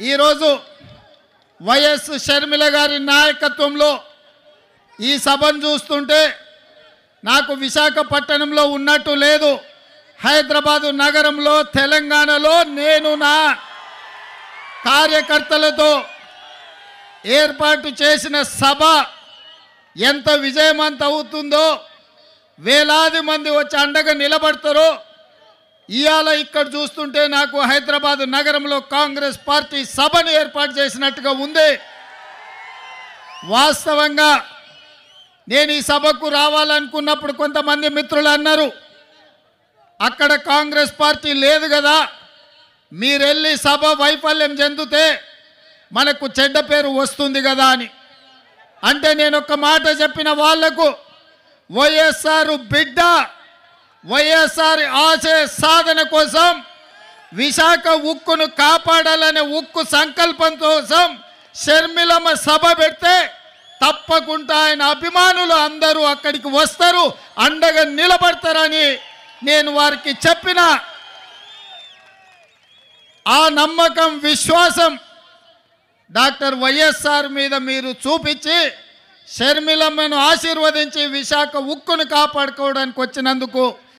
ఈరోజు వైఎస్ షర్మిల గారి నాయకత్వంలో ఈ సభను చూస్తుంటే నాకు విశాఖపట్నంలో ఉన్నట్టు లేదు. హైదరాబాదు నగరంలో తెలంగాణలో నేను నా కార్యకర్తలతో ఏర్పాటు చేసిన సభ ఎంత విజయవంత అవుతుందో వేలాది మంది వచ్చి అండగా నిలబడతారో ఇవాళ ఇక్కడ చూస్తుంటే నాకు హైదరాబాద్ నగరంలో కాంగ్రెస్ పార్టీ సభను ఏర్పాటు చేసినట్టుగా ఉంది. వాస్తవంగా నేను ఈ సభకు రావాలనుకున్నప్పుడు కొంతమంది మిత్రులు అన్నారు అక్కడ కాంగ్రెస్ పార్టీ లేదు కదా మీరెళ్ళి సభ వైఫల్యం చెందితే మనకు చెడ్డ పేరు వస్తుంది కదా అని. అంటే నేను ఒక మాట చెప్పిన వాళ్ళకు వైఎస్ఆర్ బిడ్డ వైఎస్ఆర్ ఆశయ సాధన కోసం విశాఖ ఉక్కును కాపాడాలనే ఉక్కు సంకల్పం కోసం షర్మిలమ్మ సభ పెడితే తప్పకుండా ఆయన అభిమానులు అందరూ అక్కడికి వస్తారు అండగా నిలబడతారని నేను వారికి చెప్పిన ఆ నమ్మకం విశ్వాసం డాక్టర్ వైఎస్ఆర్ మీద మీరు చూపించి షర్మిలమ్మను ఆశీర్వదించి విశాఖ ఉక్కును కాపాడుకోవడానికి వచ్చినందుకు